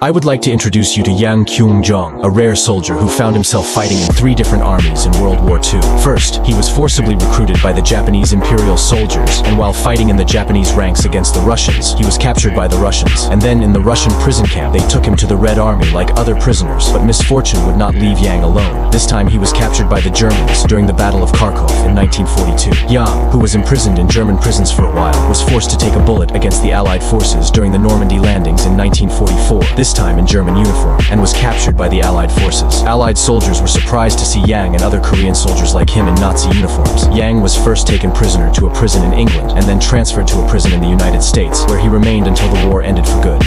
I would like to introduce you to Yang Kyoungjong, a rare soldier who found himself fighting in three different armies in World War II. First, he was forcibly recruited by the Japanese Imperial soldiers, and while fighting in the Japanese ranks against the Russians, he was captured by the Russians. And then in the Russian prison camp, they took him to the Red Army like other prisoners, but misfortune would not leave Yang alone. This time he was captured by the Germans during the Battle of Kharkov in 1942. Yang, who was imprisoned in German prisons for a while, was forced to take a bullet against the Allied forces during the Normandy landings in 1944. This time in German uniform, and was captured by the Allied forces. Allied soldiers were surprised to see Yang and other Korean soldiers like him in Nazi uniforms. Yang was first taken prisoner to a prison in England, and then transferred to a prison in the United States, where he remained until the war ended for good.